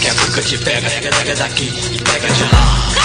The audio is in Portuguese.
Que a pouco te te pega, pega daqui e pega de lá.